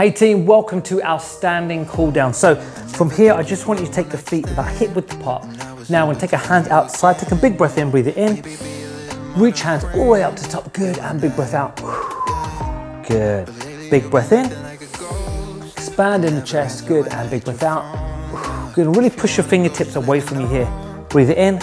Hey team, welcome to our standing cool down. So from here, I just want you to take the feet about hip width apart. Now I'm gonna take a hand outside, take a big breath in, breathe it in. Reach hands all the way up to the top, good, and big breath out. Good, big breath in. Expand in the chest, good, and big breath out. Good, really push your fingertips away from you here. Breathe it in,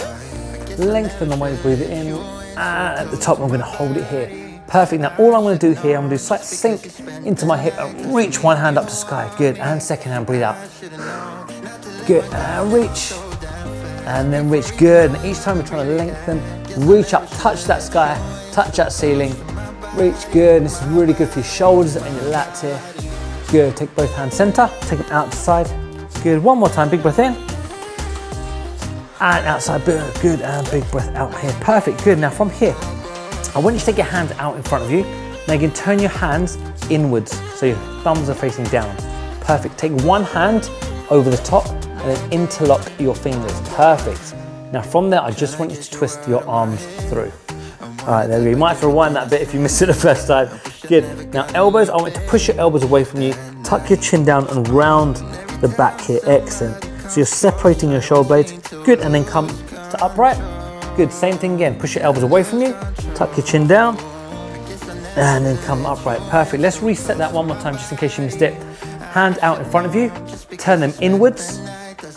lengthen the way, breathe it in. And at the top, I'm gonna hold it here. Perfect. Now all I'm going to do here, I'm going to do slight sink into my hip and reach one hand up to sky. Good. And second hand, breathe out. Good. And reach. And then reach. Good. And each time we're trying to lengthen, reach up, touch that sky, touch that ceiling. Reach. Good. This is really good for your shoulders and your lats here. Good. Take both hands center. Take them out to side. Good. One more time. Big breath in. And outside. Good. And big breath out here. Perfect. Good. Now from here, I want you to take your hands out in front of you. Now you can turn your hands inwards, so your thumbs are facing down. Perfect. Take one hand over the top and then interlock your fingers. Perfect. Now from there, I just want you to twist your arms through. All right, there we go. You might have to rewind that bit if you missed it the first time. Good. Now elbows, I want you to push your elbows away from you, tuck your chin down and round the back here. Excellent. So you're separating your shoulder blades. Good, and then come to upright. Good, same thing again. Push your elbows away from you, tuck your chin down, and then come upright. Perfect. Let's reset that one more time just in case you missed it. Hand out in front of you, turn them inwards.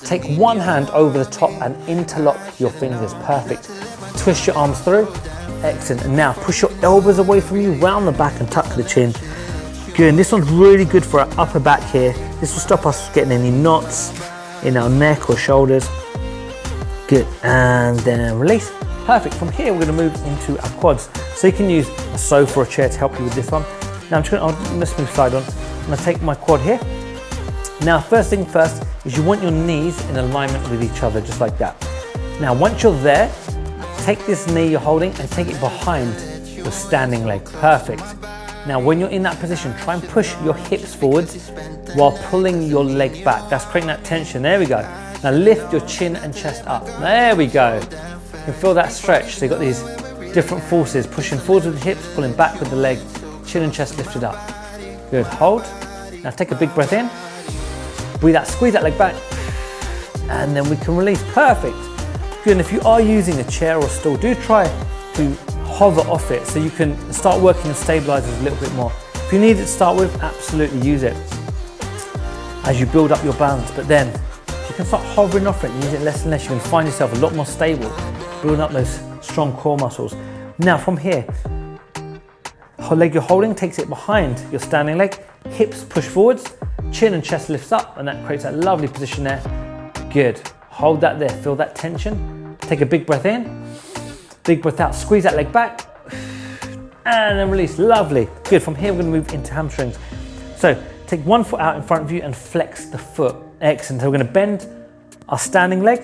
Take one hand over the top and interlock your fingers. Perfect. Twist your arms through. Excellent. And now push your elbows away from you, round the back and tuck the chin. Good. And this one's really good for our upper back here. This will stop us getting any knots in our neck or shoulders. Good, and then release. Perfect, from here we're gonna move into our quads. So you can use a sofa or a chair to help you with this one. Now I'm just gonna, I'll, move side on. I'm gonna take my quad here. Now first thing first is you want your knees in alignment with each other, just like that. Now once you're there, take this knee you're holding and take it behind your standing leg, perfect. Now when you're in that position, try and push your hips forwards while pulling your leg back. That's creating that tension, there we go. Now lift your chin and chest up. There we go. You can feel that stretch. So you've got these different forces, pushing forwards with the hips, pulling back with the leg, chin and chest lifted up. Good, hold. Now take a big breath in. Breathe out, squeeze that leg back. And then we can release, perfect. Good, and if you are using a chair or stool, do try to hover off it so you can start working on stabilizers a little bit more. If you need it to start with, absolutely use it as you build up your balance. But then you can start hovering off it, and use it less and less, you can find yourself a lot more stable, building up those strong core muscles. Now from here, leg you're holding takes it behind your standing leg, hips push forwards, chin and chest lifts up, and that creates that lovely position there. Good, hold that there, feel that tension. Take a big breath in, big breath out, squeeze that leg back, and then release, lovely. Good, from here we're gonna move into hamstrings. So take one foot out in front of you and flex the foot Excellent. So we're going to bend our standing leg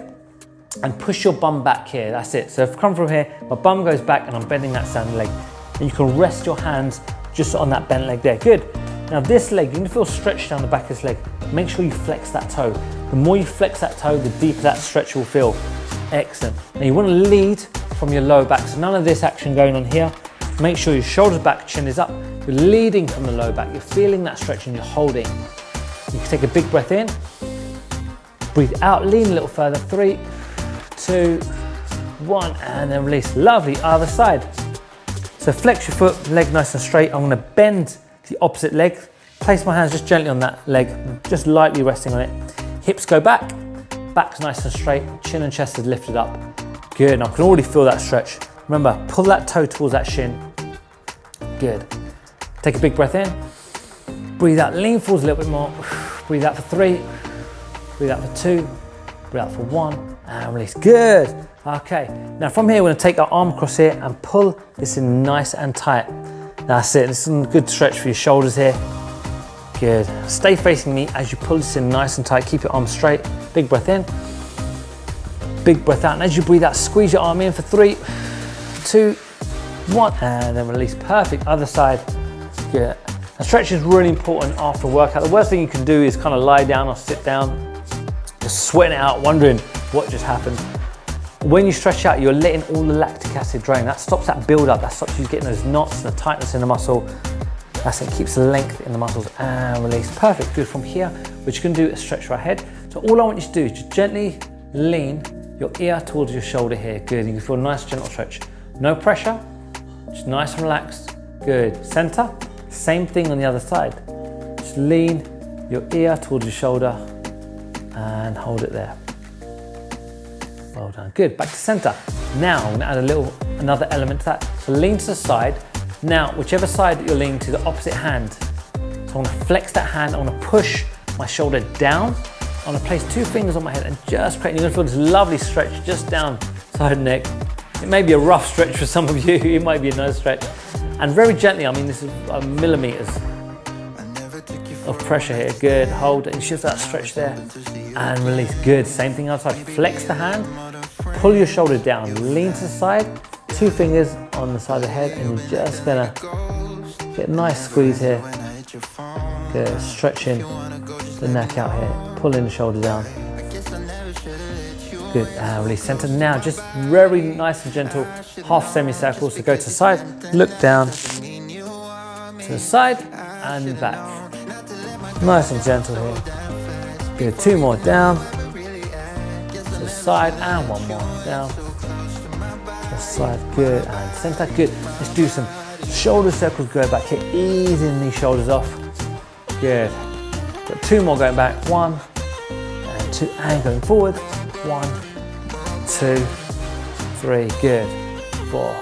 and push your bum back here. That's it. So if I come from here, my bum goes back and I'm bending that standing leg. And you can rest your hands just on that bent leg there. Good. Now this leg, you're gonna feel stretched down the back of this leg. Make sure you flex that toe. The more you flex that toe, the deeper that stretch will feel. Excellent. Now you wanna lead from your lower back. So none of this action going on here. Make sure your shoulders back, chin is up. You're leading from the low back. You're feeling that stretch and you're holding. You can take a big breath in Breathe out, lean a little further. Three, two, one, and then release. Lovely, other side. So flex your foot, leg nice and straight. I'm gonna bend the opposite leg. Place my hands just gently on that leg, just lightly resting on it. Hips go back, back's nice and straight, chin and chest is lifted up. Good, I can already feel that stretch. Remember, pull that toe towards that shin. Good. Take a big breath in. Breathe out, lean forwards a little bit more. Breathe out for three, breathe out for two, breathe out for one, and release. Good. Okay, now from here, we're gonna take our arm across here and pull this in nice and tight. That's it, this is a good stretch for your shoulders here. Good. Stay facing me as you pull this in nice and tight. Keep your arm straight. Big breath in. Big breath out. And as you breathe out, squeeze your arm in for three, two, one, and then release. Perfect. Other side. Good. A stretch is really important after a workout. The worst thing you can do is kind of lie down or sit down just sweating out, wondering what just happened. When you stretch out, you're letting all the lactic acid drain. That stops that build up, that stops you getting those knots and the tightness in the muscle. That's it, keeps the length in the muscles and release. Perfect, good. From here, what you're gonna do is stretch right head. So all I want you to do is just gently lean your ear towards your shoulder here. Good, you can feel a nice gentle stretch. No pressure, just nice and relaxed. Good, center, same thing on the other side. Just lean your ear towards your shoulder and hold it there. Well done, good, back to center. Now I'm gonna add a little, another element to that. So lean to the side. Now, whichever side that you're leaning to, the opposite hand. So I'm gonna flex that hand, I'm gonna push my shoulder down. I'm gonna place two fingers on my head and just create, you're gonna feel this lovely stretch just down side neck. It may be a rough stretch for some of you, it might be a nice stretch. And very gently, I mean, this is millimeters of pressure here. Good, hold and shift that stretch there and release. Good, same thing outside. Flex the hand, pull your shoulder down, lean to the side, two fingers on the side of the head and you're just gonna get a nice squeeze here. Good, stretching the neck out here, pulling the shoulder down. Good, and release center. Now just very nice and gentle, half semicircle. So go to the side, look down, to the side and back. Nice and gentle here. Good, two more down, to the side and one more down. To the side, good, and center, good. Let's do some shoulder circles go back here, easing these shoulders off. Good. Got two more going back, one, and two, and going forward. One, two, three, good. Four,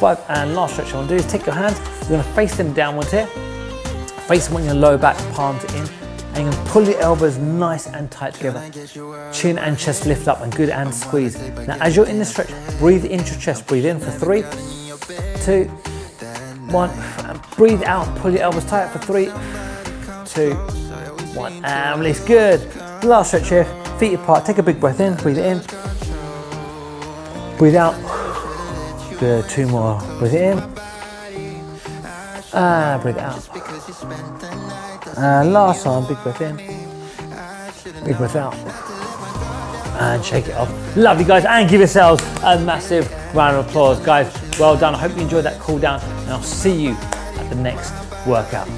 five, and last stretch I want to do is take your hands, you're gonna face them downwards here. Face on your low back, palms in, and you can pull your elbows nice and tight together. Chin and chest lift up and good and squeeze. Now as you're in the stretch, breathe into your chest. Breathe in for three, two, one, and breathe out. Pull your elbows tight for three, two, one, and release. Good. Last stretch here, feet apart. Take a big breath in, breathe in. Breathe out. Good, two more. Breathe in. And breathe out. And last time, big breath in. Big breath out. And shake it off. Love you guys, and give yourselves a massive round of applause. Guys, well done. I hope you enjoyed that cool down and I'll see you at the next workout.